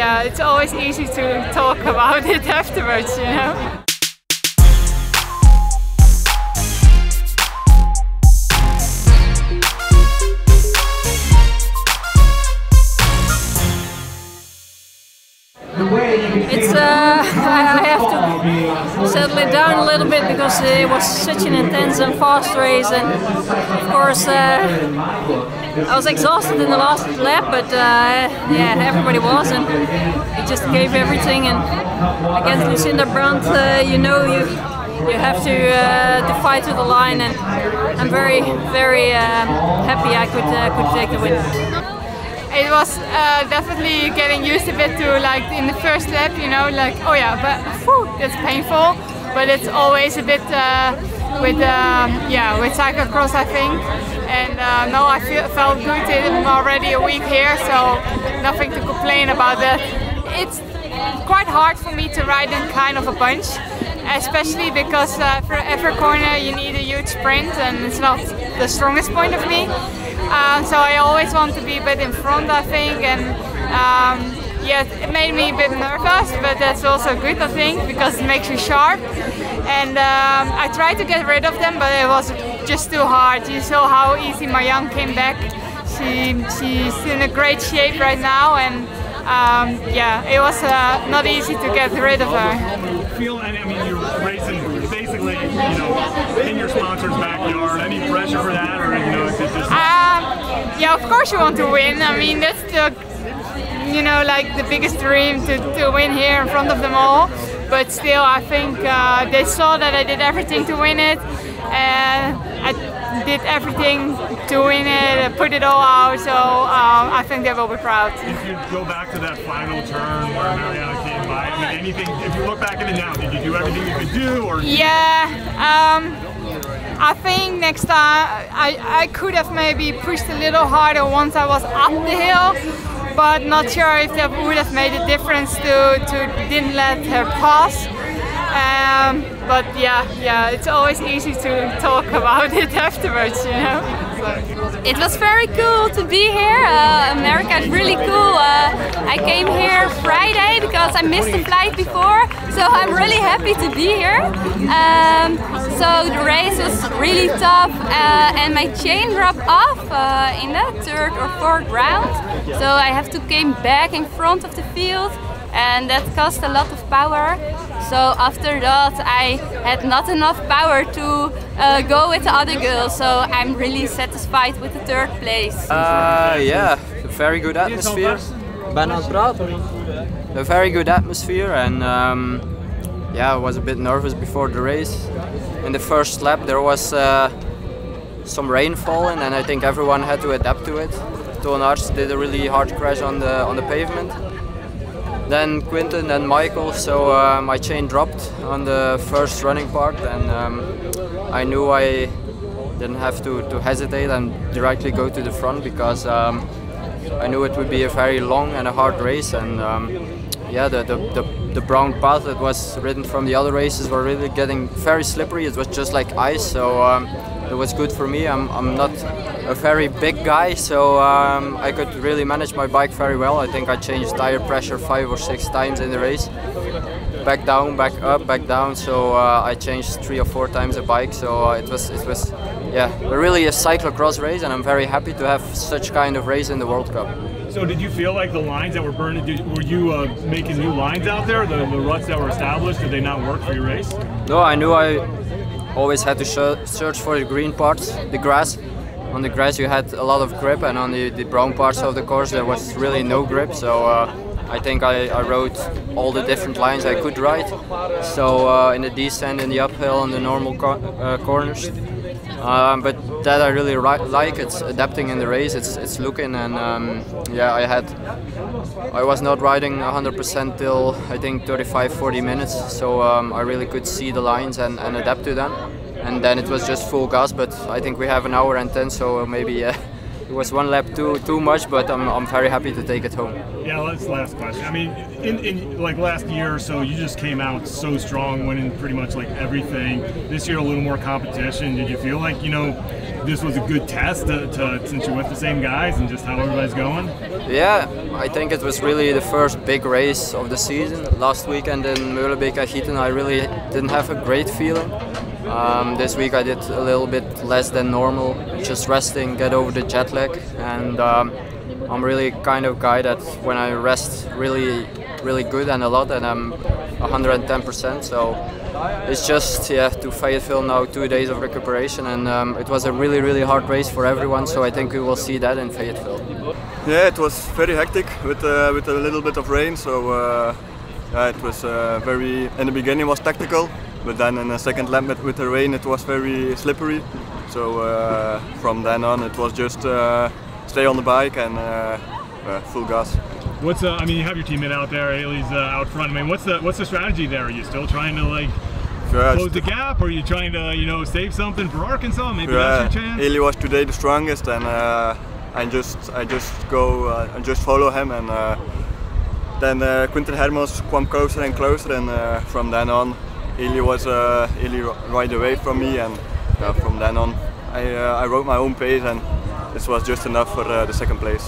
yeah, it's always easy to talk about it afterwards, you know. It's uh, I have to settle it down a little bit because it was such an intense and fast race, and of course uh, I was exhausted in the last lap, but uh, yeah, everybody was, and we just gave everything. And against Lucinda Brand, uh, you know you you have to uh, to fight to the line, and I'm very very um, happy I could uh, could take the win it was uh, definitely getting used a bit to like in the first lap, you know, like oh yeah, but whew, that's painful. But it's always a bit uh, with um, yeah with cyclocross, I think. And uh, no, I feel, felt good. I'm already a week here, so nothing to complain about that. It's quite hard for me to ride in kind of a bunch, especially because uh, for every corner you need a huge sprint, and it's not the strongest point of me. Um, so I always want to be a bit in front, I think, and um, yeah, it made me a bit nervous, but that's also good, I think, because it makes you sharp. And um, I tried to get rid of them, but it was just too hard. You saw how easy Marianne came back. She she's in a great shape right now, and um, yeah, it was uh, not easy to get rid of her. Feel, I mean, you're racing basically, you know, in your sponsor's backyard. Any pressure for that, or you know, is it just? Yeah, of course you want to win. I mean, that's the, you know, like the biggest dream to, to win here in front of them all. But still, I think uh, they saw that I did everything to win it. And I did everything to win it, put it all out, so um, I think they will be proud. If you go back to that final turn where Marianne came by, I mean, anything, if you look back at it now, did you do everything you could do? or? Yeah, um, I think next time I, I could have maybe pushed a little harder once I was up the hill, but not sure if that would have made a difference to, to didn't let her pass. Um, but yeah, yeah, it's always easy to talk about it afterwards, you know. It was very cool to be here. Uh, America is really cool. Uh, I came here Friday because I missed the flight before, so I'm really happy to be here. Um, so the race was really tough, uh, and my chain dropped off uh, in the third or fourth round. So I have to came back in front of the field, and that cost a lot of power. So after that, I had not enough power to uh, go with the other girls. So I'm really satisfied with the third place. Uh, yeah, very good atmosphere. A very good atmosphere, and um, yeah, I was a bit nervous before the race. In the first lap, there was uh, some rain falling, and I think everyone had to adapt to it. Toon Aerts did a really hard crash on the on the pavement then Quinten and Michael, so uh, my chain dropped on the first running part and um, I knew I didn't have to, to hesitate and directly go to the front because um, I knew it would be a very long and a hard race and um, yeah, the, the, the, the, brown path that was ridden from the other races were really getting very slippery. It was just like ice, so um, it was good for me. I'm, I'm not a very big guy, so um, I could really manage my bike very well. I think I changed tire pressure five or six times in the race. Back down, back up, back down. So uh, I changed three or four times the bike. So uh, it was, it was, yeah, really a cyclocross race, and I'm very happy to have such kind of race in the World Cup. So did you feel like the lines that were burning, did, were you uh, making new lines out there? The, the ruts that were established, did they not work for your race? No, I knew I always had to search for the green parts, the grass. On the grass you had a lot of grip and on the, the brown parts of the course there was really no grip so uh, I think I, I, rode all the different lines I could ride. So uh, in the descent, in the uphill, and the normal uh, corners. Um, but that I really like. It's adapting in the race. It's it's looking and um, yeah, I had I was not riding 100% till I think 35-40 minutes. So um, I really could see the lines and, and adapt to them. And then it was just full gas. But I think we have an hour and ten, so maybe. Uh, it was one lap too too much, but I'm, I'm very happy to take it home. Yeah, that's the last question. I mean, in, in like last year or so, you just came out so strong, winning pretty much like everything. This year, a little more competition. Did you feel like you know this was a good test to, to, since you went with the same guys and just how everybody's going? Yeah, I think it was really the first big race of the season. Last weekend in Molenbeek at Gieten, I really didn't have a great feeling. Um, this week I did a little bit less than normal, just resting, get over the jet lag, and um, I'm really kind of guy that when I rest really, really good and a lot, and I'm 110%. So it's just yeah to Fayetteville now, two days of recuperation, and um, it was a really, really hard race for everyone. So I think we will see that in Fayetteville. Yeah, it was very hectic with uh, with a little bit of rain, so. Uh, yeah, it was uh, very. In the beginning, was tactical, but then in the second lap with the rain it was very slippery. So uh, from then on it was just uh, stay on the bike and uh, uh full gas. What's uh, I mean you have your teammate out there Eli's uh, out front. I mean what's the what's the strategy there? Are you still trying to like close the gap? Or are you trying to you know save something for Arkansas? Maybe yeah, that's your chance? Haley was today the strongest and I just I just go and just follow him and then uh, Quinten Hermans kwam closer and closer and from then on Eli was uh, right away from me, and from then on, I, uh, I wrote my own pace, and this was just enough for uh, the second place.